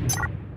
you.